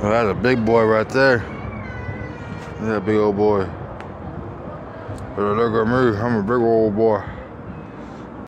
Oh, that's a big boy right there. That big old boy. But look at me, I'm a big old boy.